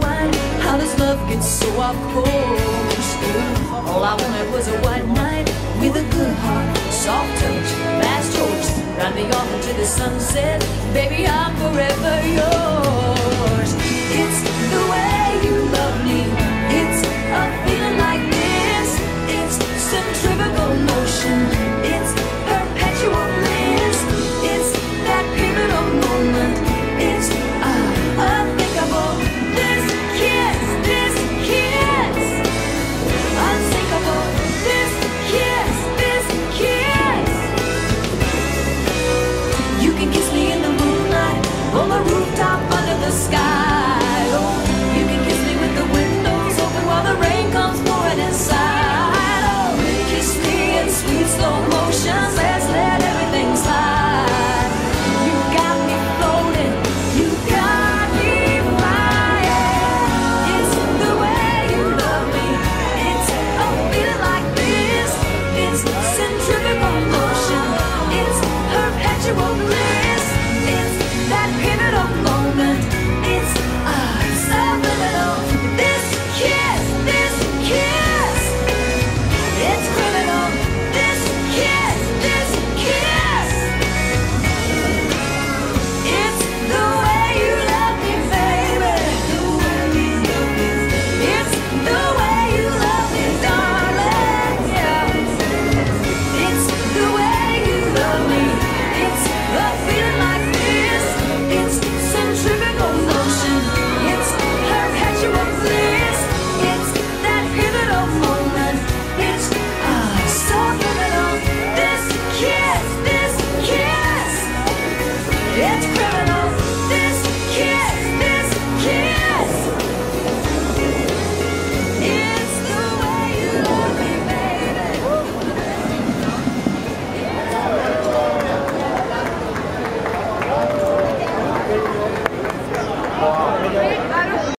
wide How does love get so off course? All I wanted was a white knight With a good heart, soft touch, fast horse. Ride me off into the sunset. Baby, I'm forever yours. It's the way you love me. It's a feeling like this. It's centrifugal motion.